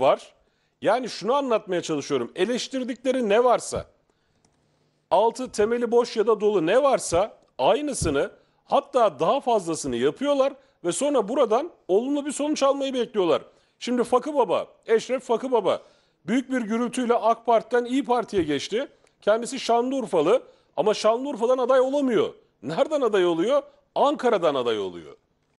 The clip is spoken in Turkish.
var. Yani şunu anlatmaya çalışıyorum. Eleştirdikleri ne varsa, altı temeli boş ya da dolu ne varsa aynısını hatta daha fazlasını yapıyorlar ve sonra buradan olumlu bir sonuç almayı bekliyorlar. Şimdi Fakı Baba, Eşref Fakı Baba büyük bir gürültüyle AK Parti'den İyi Parti'ye geçti. Kendisi Şanlıurfalı ama Şanlıurfa'dan aday olamıyor. Nereden aday oluyor? Ankara'dan aday oluyor.